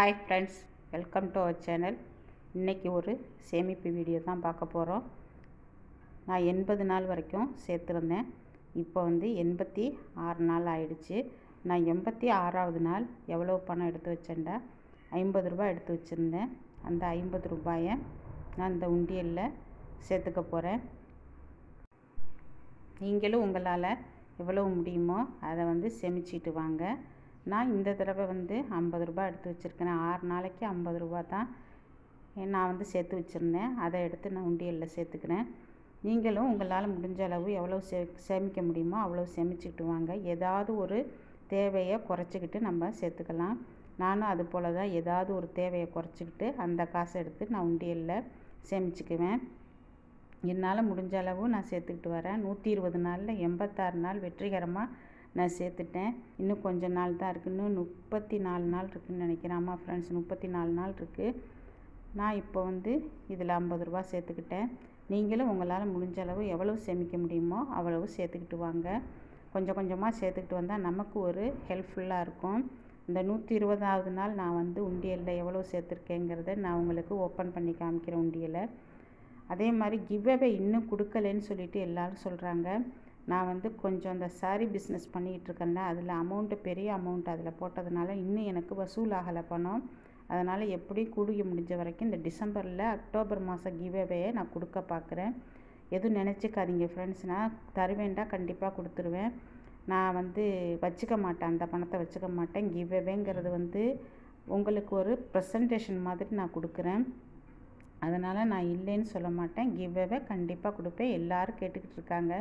Hi friends welcome to our channel இன்றைக்கி ஒரு சேமிப்பு வீடியோ தான் பார்க்க போகிறோம் நான் எண்பது நாள் வரைக்கும் சேர்த்துருந்தேன். இப்போ வந்து எண்பத்தி ஆறு நாள் ஆயிடுச்சு. நான் எண்பத்தி ஆறாவது நாள் எவ்வளோ பணம் எடுத்து வச்சேன்டா? ஐம்பது ரூபாய் எடுத்து வச்சுருந்தேன். அந்த ஐம்பது ரூபாயை நான் இந்த உண்டியலில் சேர்த்துக்க போகிறேன் நீங்களும் உங்களால் எவ்வளோ முடியுமோ அதை வந்து சேமிச்சிட்டு வாங்க. நான் இந்த தடவை வந்து ஐம்பது ரூபாய் எடுத்து வச்சுருக்கிறேன் ஆறு நாளைக்கு ஐம்பது ரூபா தான் நான் வந்து சேர்த்து வச்சுருந்தேன். அதை எடுத்து நான் உண்டியலில் சேர்த்துக்கிறேன். நீங்களும் உங்களால் முடிஞ்ச அளவு எவ்வளோ சே சேமிக்க முடியுமோ அவ்வளோ சேமிச்சுக்கிட்டு வாங்க. ஏதாவது ஒரு தேவையை குறைச்சிக்கிட்டு நம்ம சேர்த்துக்கலாம். நானும் அது போல் தான் ஏதாவது ஒரு தேவையை குறைச்சிக்கிட்டு அந்த காசை எடுத்து நான் உண்டியலில் சேமிச்சுக்குவேன். என்னால் முடிஞ்ச அளவு நான் சேர்த்துக்கிட்டு வரேன். நூற்றி இருபது நாளில் எண்பத்தாறு நாள் வெற்றிகரமாக நான் சேர்த்துட்டேன். இன்னும் கொஞ்ச நாள் தான் இருக்குது இன்னும் முப்பத்தி நாலு நாள் இருக்குதுன்னு நினைக்கிறேன். ஆமாம் ஃப்ரெண்ட்ஸ் முப்பத்தி நாலு நாள் இருக்குது நான் இப்போ வந்து இதில் ஐம்பது ரூபா சேர்த்துக்கிட்டேன். நீங்களும் உங்களால் முடிஞ்ச அளவு எவ்வளவு சேமிக்க முடியுமோ அவ்வளவு சேர்த்துக்கிட்டு வாங்க. கொஞ்சம் கொஞ்சமாக சேர்த்துக்கிட்டு வந்தால் நமக்கு ஒரு ஹெல்ப்ஃபுல்லாக இருக்கும். இந்த நூற்றி இருபதாவது நாள் நான் வந்து உண்டியலில் எவ்வளோ சேர்த்துருக்கேங்கிறத நான் உங்களுக்கு ஓப்பன் பண்ணி காமிக்கிறேன் உண்டியலை. அதே மாதிரி கிவ்அவே இன்னும் கொடுக்கலன்னு சொல்லிட்டு எல்லோரும் சொல்கிறாங்க நான் வந்து கொஞ்சம் அந்த சாரீ பிஸ்னஸ் பண்ணிகிட்ருக்கேன்ல அதில் அமௌண்ட்டு பெரிய அமௌண்ட் அதில் போட்டதுனால இன்னும் எனக்கு வசூல் ஆகலை பணம். அதனால் எப்படி கூடிய முடிஞ்ச வரைக்கும் இந்த டிசம்பரில் அக்டோபர் மாதம் கிவ்அவேயை நான் கொடுக்க பார்க்குறேன். எதுவும் நினச்சிக்காதீங்க ஃப்ரெண்ட்ஸ் நான் தருவேண்டா கண்டிப்பாக கொடுத்துருவேன். நான் வந்து வச்சுக்க மாட்டேன் அந்த பணத்தை வச்சுக்க மாட்டேன். கிவ்அவேங்கிறது வந்து உங்களுக்கு ஒரு ப்ரெசன்டேஷன் மாதிரி நான் கொடுக்குறேன். அதனால் நான் இல்லைன்னு சொல்ல மாட்டேன். கிவ்அவே கண்டிப்பாக கொடுப்பேன். எல்லோரும் கேட்டுக்கிட்டு இருக்காங்க.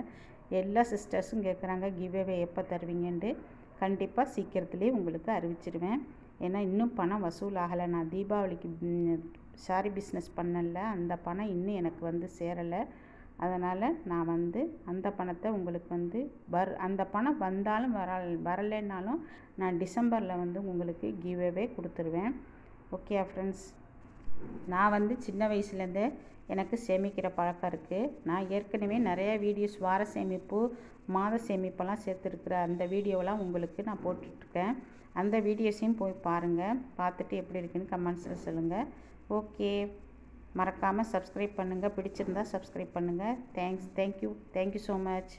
எல்லா சிஸ்டர்ஸும் கேட்குறாங்க கிவ்அவே எப்போ தருவீங்கன்ட்டு. கண்டிப்பாக சீக்கிரத்துலேயே உங்களுக்கு அறிவிச்சிடுவேன் ஏன்னா இன்னும் பணம் வசூல் ஆகலை நான் தீபாவளிக்கு சாரி பிஸ்னஸ் பண்ணல. அந்த பணம் இன்னும் எனக்கு வந்து சேரலை. அதனால் நான் வந்து அந்த பணத்தை உங்களுக்கு வந்து வர் அந்த பணம் வந்தாலும் வர வரலைன்னாலும் நான் டிசம்பரில் வந்து உங்களுக்கு கிவ்அவே கொடுத்துருவேன். ஓகே ஃப்ரெண்ட்ஸ் நான் வந்து சின்ன வயசுலேருந்தே எனக்கு சேமிக்கிற பழக்கம் இருக்குது நான் ஏற்கனவே நிறைய வீடியோஸ் வார சேமிப்பு மாத சேமிப்பெல்லாம் சேர்த்துருக்குற அந்த வீடியோவெலாம் உங்களுக்கு நான் போட்டுட்ருக்கேன். அந்த வீடியோஸையும் போய் பாருங்கள் பார்த்துட்டு எப்படி இருக்குன்னு கமெண்ட்ஸில் சொல்லுங்கள் ஓகே. மறக்காமல் சப்ஸ்கிரைப் பண்ணுங்கள் பிடிச்சிருந்தா சப்ஸ்கிரைப் பண்ணுங்கள் thanks. Thank you. Thank you so much.